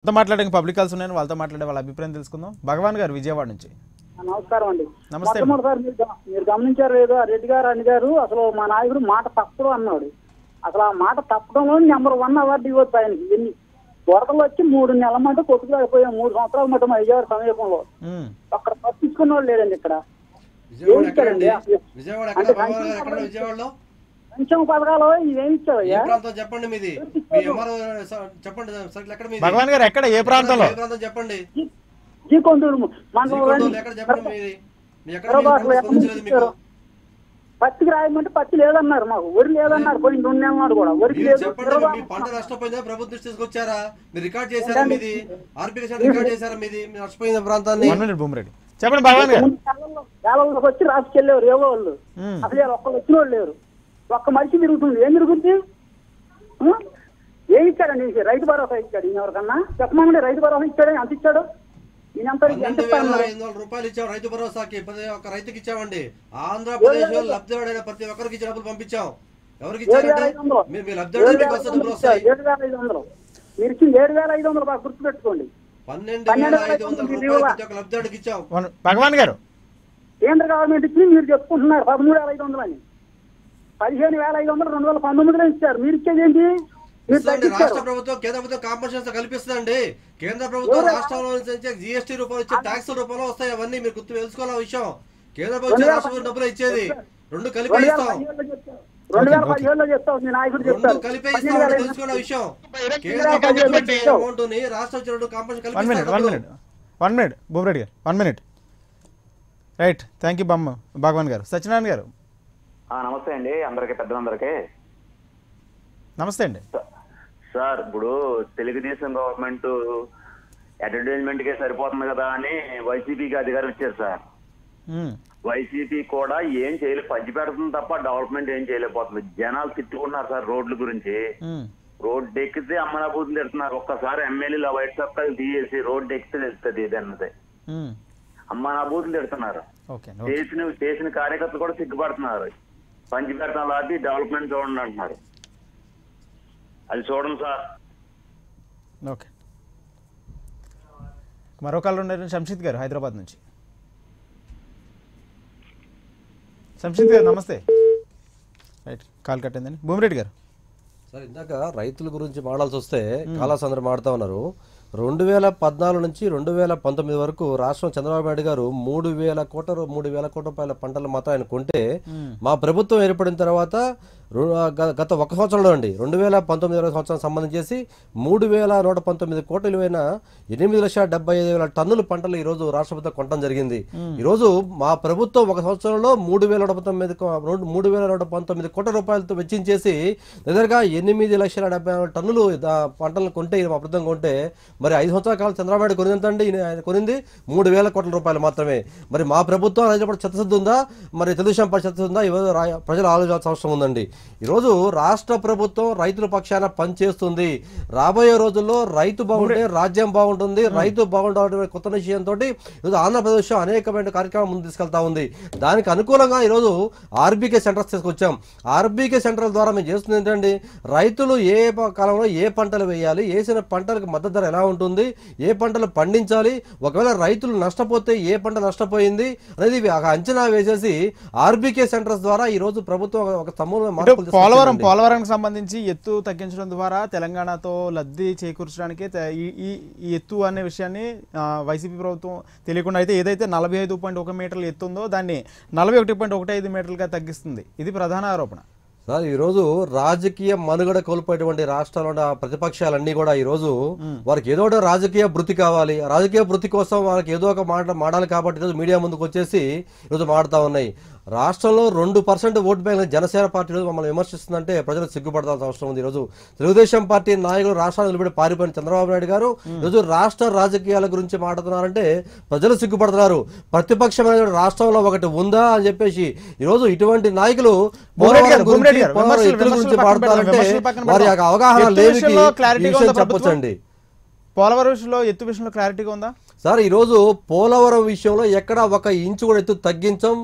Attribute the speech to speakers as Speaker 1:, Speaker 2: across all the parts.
Speaker 1: వాళ్ళతో మాట్లాడడానికి public calls ఉన్నాయని వాళ్ళతో మాట్లాడే వాళ్ళ అభిప్రాయం తెలుసుకుందాం. భగవాన్ గారు విజయవాడ నుంచి.
Speaker 2: నమస్కారం అండి.
Speaker 1: నమస్తే.
Speaker 2: మీరు గమ- మీరు గమనించారు లేదో ఆ రెడ్డి గారు అన్ని గారు అసలు మా నాయకుడు మాట తప్పడు అన్నాడు. అసలు ఆ మాట తప్పడంలో నెంబర్ వన్ అవార్డు ఇవ్వచ్చు ఆయనకి. ఎన్ని వరదలు వచ్చి మూడు నెలల మటు కొట్టుకుపోయాం మూడు సంవత్సరాల మటు మా విజయవాడ సమీపంలో. అక్కడ పట్టించుకున్న వాళ్ళు లేదండి ఇక్కడ.
Speaker 3: విజయవాడ
Speaker 2: సంక్షేమ పథకాలు ఇవేమి
Speaker 3: ఏ
Speaker 2: ఇచ్చావయ్యా
Speaker 3: ప్రాంతం చెప్పండి మీది? మీ ఎంఆర్ఓ చెప్పండి సర్కిల్ ఎక్కడ మీది?
Speaker 1: భగవాన్ గారు ఎక్కడ? ఏ ప్రాంతంలో?
Speaker 3: ఏ ప్రాంతం చెప్పండి?
Speaker 2: జీ కొండూరు మండలం
Speaker 3: శ్రీకొండూరు ఎక్కడ చెప్పండి మీది? మీ ఎక్కడ?
Speaker 2: పత్తికి రాయమంటే పత్తి లేదన్నారు మాకు. వరి లేదన్నారు పోయి రెండు నెలల కూడా. వరికి
Speaker 3: మీరు
Speaker 2: లేదు
Speaker 3: చెప్పండి పంట నష్టపోయిందా? ప్రభుత్వం దృష్టి తీసుకొచ్చారా? మీరు రికార్డ్ చేశారా మీది? ఆర్బీఐ రికార్డ్ చేశారా మీది? మీరు నష్టపోయిన ప్రాంతాన్ని?
Speaker 1: భూమిరెడ్డి చెప్పండి భగవాన్ గారు.
Speaker 2: వచ్చి రాసుకెళ్ళేవారు ఏవో వాళ్ళు. అసలు ఒక్కరు వచ్చిన వాళ్ళు లేరు. ఒక్క మనిషి తిరుగుతుంది ఏం తిరుగుద్ది? ఏం ఇచ్చాడండి? రైతు భరోసా ఇచ్చాడు ఈయన ఎవరికన్నా? చెప్పమండి రైతు భరోసా ఇచ్చాడు? ఎంత ఇచ్చాడు?
Speaker 3: రూపాయలు ఇచ్చాం రైతు భరోసాకి. ప్రతి ఒక్క రైతుకి ఇచ్చామండి. ఆంధ్రప్రదేశ్లో లబ్ధిదారుడైన ప్రతి ఒక్కరికి ఇచ్చిన డబ్బులు పంపించాం. ఎవరికి
Speaker 2: ఏడు వేల
Speaker 3: ఇచ్చారంటే
Speaker 2: ఐదు వందలు.
Speaker 3: మీరు మీ
Speaker 2: ఏడు
Speaker 3: లబ్ధిదారుడు
Speaker 2: వేల
Speaker 3: మీకు
Speaker 2: ఐదు
Speaker 3: వస్తే
Speaker 2: వందలు
Speaker 3: డబ్బులు. వస్తాయి
Speaker 2: వేల ఐదు వందలు. మీరు ఇచ్చింది ఏడు వేల ఐదు వందలు బాగా గుర్తుపెట్టుకోండి.
Speaker 3: పన్నెండు
Speaker 2: పన్నెండు
Speaker 3: వేల
Speaker 2: వేల
Speaker 3: ఐదు వందల
Speaker 2: ఐదు
Speaker 3: రూపాయలు
Speaker 2: వందలు
Speaker 3: ప్రతి ఒక్క లబ్ధిదారుడికి ఇచ్చాం.
Speaker 1: వన్- భగవాన్ గారు.
Speaker 2: కేంద్ర గవర్నమెంట్ ఇచ్చి మీరు చెప్పుకుంటున్నారు. పదమూడు వేల ఐదు వందలు అని. పదిహేను వేల ఐదు వందలు రెండు వేల పంతొమ్మిదిలో ఇచ్చారు. మీరు ఇచ్చేది ఏంటి?
Speaker 3: రాష్ట్ర ప్రభుత్వం కేంద్ర ప్రభుత్వం కాంపన్సేషన్ కల్పిస్తుందండి. కేంద్ర ప్రభుత్వం రాష్ట్రంలో నుంచి జిఎస్టీ రూపంలో ఇచ్చే ట్యాక్స్ రూపంలో వస్తాయి అవన్నీ. మీరు గుర్తు తెలుసుకోవాలి విషయం. కేంద్ర ప్రభుత్వం రాష్ట్ర డబ్బులు ఇచ్చేది. రెండు కలిపి ఇస్తాం.
Speaker 1: వన్ మినిట్ గారు. One minute. Right thank you Bamma Bhagavan గారు. సత్యనారాయణ గారు.
Speaker 4: నమస్తే అండి అందరికి పెద్దలందరికీ.
Speaker 1: నమస్తే అండి.
Speaker 4: సార్ ఇప్పుడు తెలుగుదేశం గవర్నమెంట్ అడ్వర్టైజ్మెంట్ కే సరిపోతుంది కదా అని వైసీపీకి అధికారం ఇచ్చారు సార్. వైసీపీ కూడా ఏం చేయలేదు పంచి పెడుతుంది తప్ప డెవలప్మెంట్ ఏం చేయలేకపోతుంది. జనాలు తిట్టుకున్నారు సార్ రోడ్ల గురించి. రోడ్డు ఎక్కితే అమ్మనాభూతులు తిడుతున్నారు. ఒక్కసారి ఎమ్మెల్యేలు వైట్ సప్తాలు తీసేసి రోడ్డు ఎక్కితే తెలుస్తుంది ఇది అన్నది. అమ్మనాభూతులు తిడుతున్నారు. చేసిన చేసిన కార్యకర్తలు కూడా సిగ్గుపడుతున్నారు. పంచి పెడతాం లాంటి డెవలప్మెంట్ చూడండి అంటున్నారు. అది చూడండి సార్.
Speaker 1: ఓకే. మరో కాల్ ఉన్నారు శంషిద్ గారు హైదరాబాద్ నుంచి. శంషిద్ గారు నమస్తే. రైట్ కాల్ కట్టిందండి భూమిరెడ్డి గారు.
Speaker 5: సార్ ఇందాక రైతుల గురించి మాడాల్సి వస్తే కాలాస్ అందరూ మాడుతా ఉన్నారు. రెండు వేల పద్నాలుగు నుంచి రెండు వేల పంతొమ్మిది వరకు రాష్ట్రం చంద్రబాబు నాయుడు గారు మూడు వేల కోట్ల మూడు వేల కోట్ల రూపాయల పంటలు మాత్రం ఆయన కొంటే మా ప్రభుత్వం ఏర్పడిన తర్వాత గత ఒక సంవత్సరంలో అండి. రెండు వేల పంతొమ్మిది ఇరవై సంవత్సరం సంబంధించేసి మూడు వేల నూట పంతొమ్మిది కోట్ల విలువైన ఎనిమిది లక్షల డెబ్బై ఐదు వేల టన్నుల పంటలు ఈ రోజు రాష్ట్ర ప్రభుత్వం కొనడం జరిగింది. ఈ రోజు మా ప్రభుత్వం ఒక సంవత్సరంలో మూడు వేల నూట పంతొమ్మిది మూడు వేల నూట పంతొమ్మిది కోట్ల రూపాయలతో వెచ్చించేసి దగ్గరగా ఎనిమిది లక్షల డెబ్బై టన్నులు పంటలను కొంటే మా ప్రభుత్వం కొంటే మరి ఐదు సంవత్సరాల కాలం చంద్రబాబు నాయుడు కొనింది అండి ఆయన కొనింది మూడు వేల కోట్ల రూపాయలు మాత్రమే. మరి మా ప్రభుత్వం చిత్తశుద్ధి ఉందా? మరి తెలుగుదేశం పార్టీ చిత్తశుద్ధి ఉందా? ఈరోజు రా- ప్రజలు ఆలోచించాల్సిన అవసరం ఉందండి. ఈరోజు రాష్ట్ర ప్రభుత్వం రైతుల పక్షాన పనిచేస్తుంది. రాబోయే రోజుల్లో రైతు బాగుంటే రాజ్యం బాగుంటుంది. రైతు బాగుండే కొత్త విషయంతో ఈరోజు ఆంధ్రప్రదేశ్ అనేకమైన కార్యక్రమం ముందు తీసుకెళ్తా ఉంది. దానికి అనుకూలంగా ఈరోజు ఆర్బీకే సెంటర్స్ తీసుకొచ్చాం. ఆర్బీకే సెంటర్ల ద్వారా మేము చేస్తుంది ఏంటండి? రైతులు ఏ కాలంలో ఏ పంటలు వేయాలి? వేసిన పంటలకు మద్దతు ధర ఎలా ఉంటుంది? ఏ పంటలు పండించాలి? ఒకవేళ రైతులు నష్టపోతే ఏ పంట నష్టపోయింది? అనేది ఒక అంచనా వేసేసి ఆర్బీకే సెంటర్స్ ద్వారా ఈ రోజు ప్రభుత్వం ఒక-
Speaker 1: ఇటు పోలవరం పోలవరానికి సంబంధించి ఎత్తు తగ్గించడం ద్వారా తెలంగాణతో లబ్ధి చేకూర్చడానికి ఈ ఎత్తు అనే విషయాన్ని వైసీపీ ప్రభుత్వం తెలియకుండా అయితే ఏదైతే నలభై ఐదు పాయింట్ ఒక మీటర్లు ఎత్తు ఉందో దాన్ని నలభై ఒకటి పాయింట్ ఒకటి ఐదు మీటర్లుగా తగ్గిస్తుంది. ఇది ప్రధాన ఆరోపణ.
Speaker 5: సార్ ఈ రోజు రాజకీయ మనుగడ కోల్పోయేటువంటి ఉన్న ప్రతిపక్షాలన్నీ కూడా ఈ రోజు వారికి ఏదో ఒక రాజకీయ వృత్తి కావాలి. రాజకీయ వృత్తి కోసం వాళ్ళకి ఏదో ఒక మాట మాడాలి కాబట్టి ఈరోజు మీడియా ముందుకు వచ్చేసి ఈరోజు మాడుతా ఉన్నాయి. రాష్ట్రంలో రెండు percent vote bank Janasena party మమ్మల్ని విమర్శిస్తుందంటే ప్రజలు సిగ్గుపడాల్సిన అవసరం ఉంది. ఈరోజు తెలుగుదేశం పార్టీ నాయకులు రాష్ట్రాన్ని నిలబడి పారిపోయిన చంద్రబాబు నాయుడు గారు ఈరోజు రాష్ట్ర రాజకీయాల గురించి మాట్లాడుతున్నారంటే ప్రజలు సిగ్గుపడుతున్నారు. ప్రతిపక్షమైన రాష్ట్రంలో ఒకటి ఉందా అని చెప్పేసి ఈరోజు ఇటువంటి నాయకులు గురించి,
Speaker 1: పక్కన
Speaker 5: వారి అవగాహన
Speaker 1: ప్రభుత్వం?
Speaker 5: చెప్పొచ్చండి.
Speaker 1: పోలవరం విషయంలో ఎత్తు విషయంలో క్లారిటీగా ఉందా?
Speaker 5: సార్ ఈరోజు పోలవరం విషయంలో ఎక్కడ ఒక ఇంచు కూడా ఎత్తు తగ్గించం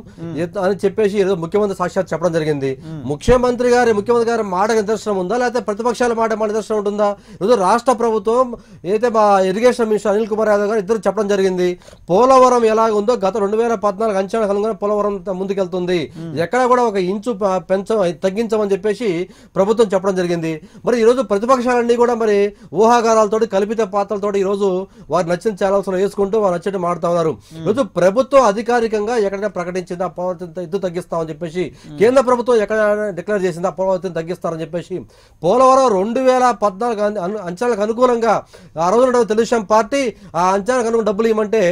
Speaker 5: అని చెప్పేసి ముఖ్యమంత్రి సాక్షాత్ చెప్పడం జరిగింది. ముఖ్యమంత్రి గారి ముఖ్యమంత్రి గారి మాట నిదర్శనం ఉందా? లేకపోతే ప్రతిపక్షాల మాట మాట నిదర్శనం ఉంటుందా? ఈరోజు రాష్ట్ర ప్రభుత్వం ఏదైతే మా ఇరిగేషన్ మినిస్టర్ అనిల్ కుమార్ యాదవ్ గారు ఇద్దరు చెప్పడం జరిగింది. పోలవరం ఎలాగ ఉందో గత రెండు వేల పద్నాలుగు అంచనా కనుగొని పోలవరం ముందుకెళ్తుంది. ఎక్కడ కూడా ఒక ఇంచు పెంచం తగ్గించమని చెప్పేసి ప్రభుత్వం చెప్పడం జరిగింది. మరి ఈరోజు ప్రతిపక్షాలన్నీ కూడా మరి ఊహాగానాలతోటి కల్పిత పాత్రలతోటి ఈరోజు వారు నచ్చిన ఛానల్స్ లో వేసుకుంటూ వారు నచ్చినట్టు మాడుతా ఉన్నారు. ఈరోజు ప్రభుత్వం అధికారికంగా ఎక్కడైనా ప్రకటించిందా? పోలవరం ఎత్తు తగ్గిస్తామని చెప్పేసి కేంద్ర ప్రభుత్వం ఎక్కడ డిక్లేర్ చేసిందా? పోలవరం తగ్గిస్తారని చెప్పేసి పోలవరం రెండు వేల పద్నాలుగు అంచనాలకు అనుకూలంగా ఆ రోజు ఉన్న తెలుగుదేశం పార్టీ ఆ అంచనాలకు అనుగుణ డబ్బులు ఇవ్వమంటే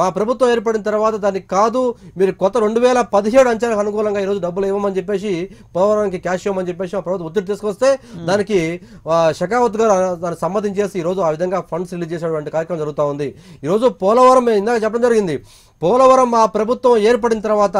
Speaker 5: మా ప్రభుత్వం ఏర్పడిన తర్వాత దానికి కాదు మీరు కొత్త రెండు వేల పదిహేడు అంచనాలకు అనుకూలంగా ఈరోజు డబ్బులు ఇవ్వమని చెప్పేసి పోలవరానికి క్యాష్ ఇవ్వమని చెప్పేసి మా ప్రభుత్వం ఒత్తిడి తీసుకొస్తే దానికి షెకావత్ గారు దాన్ని సమ్మతించేసి ఈరోజు ఆ విధంగా ఫండ్స్ రిలీజ్ చేసేటువంటి కార్యక్రమం జరుగుతూ ఉంది. ఈరోజు పోలవరం ఇందాక చెప్పడం జరిగింది. పోలవరం మా ప్రభుత్వం ఏర్పడిన తర్వాత